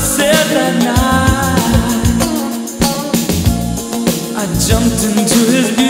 said that night. I jumped into his beauty.